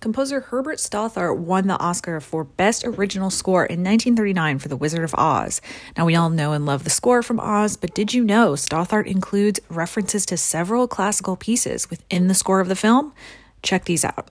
Composer Herbert Stothart won the Oscar for Best Original Score in 1939 for The Wizard of Oz. Now, we all know and love the score from Oz, but did you know Stothart includes references to several classical pieces within the score of the film? Check these out.